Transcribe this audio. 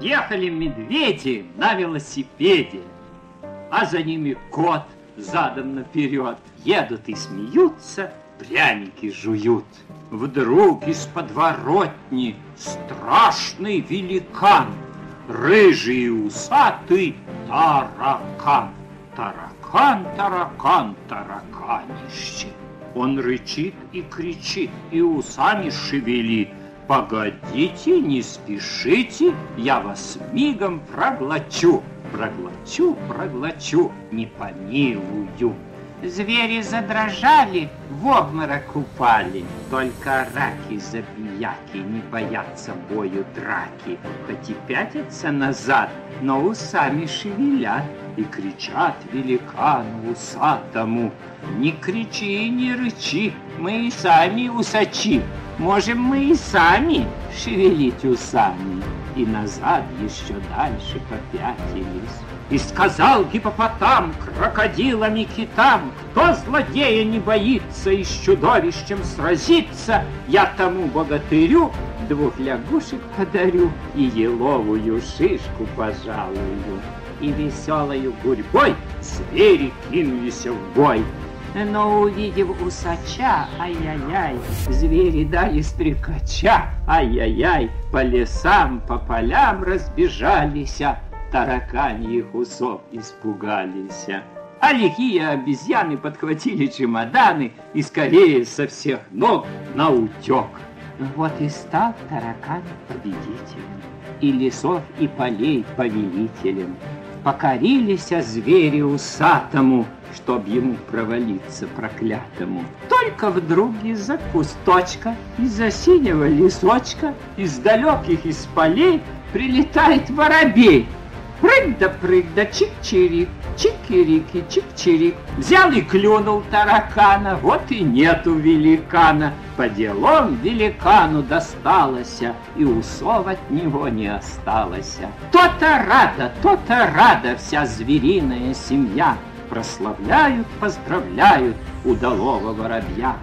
Ехали медведи на велосипеде, а за ними кот задом наперед. Едут и смеются, пряники жуют. Вдруг из подворотни страшный великан, рыжий и усатый таракан. Таракан, таракан, тараканище. Он рычит и кричит, и усами шевелит. Погодите, не спешите, я вас мигом проглочу. Проглочу, проглочу, не помилую. Звери задрожали, в обморок упали. Только раки-забияки не боятся бою драки. Хоть и пятятся назад, но усами шевелят И кричат великану усатому. Не кричи не рычи, мы и сами усачи. Можем мы и сами шевелить усами. И назад еще дальше попятились. И сказал гипопотам крокодилам и китам, Кто злодея не боится и с чудовищем сразиться, Я тому богатырю двух лягушек подарю И еловую шишку пожалую. И веселою гурьбой звери кинулись в бой. Но увидев усача, ай-яй-яй, звери дали стрекача, ай-яй-яй, по лесам, по полям разбежались, тараканьих усов испугались. А лихие обезьяны подхватили чемоданы и скорее со всех ног на утек. Вот и стал таракан победителем, и лесов, и полей повелителем. Покорились звери усатому, чтоб ему провалиться проклятому. Только вдруг из-за кусточка, из-за синего лесочка, из далеких из полей прилетает воробей Прыг да прыг да чик-чирик, чик-кирики, чик-чирик. Взял и клюнул таракана, вот и нету великана. По делам великану досталось, и усов от него не осталось. То-то рада, то-то рада вся звериная семья. Прославляют, поздравляют удалого воробья.